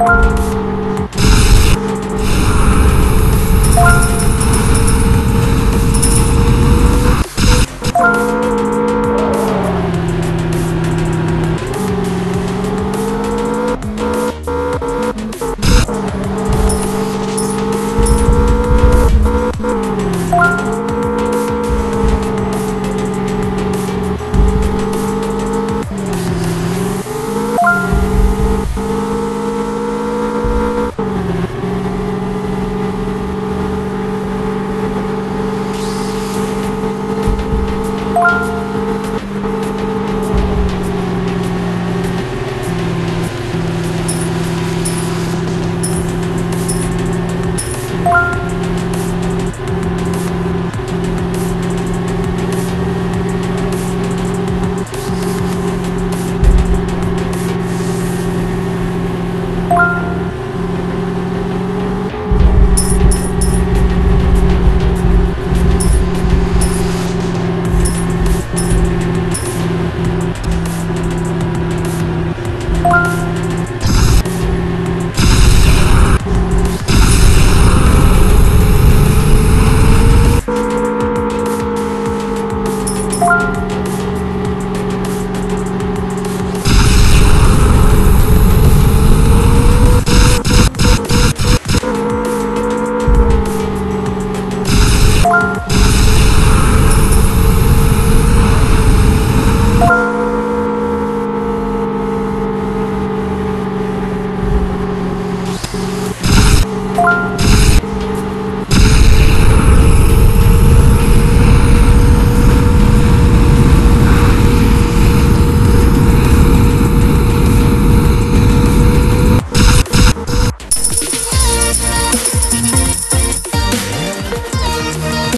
you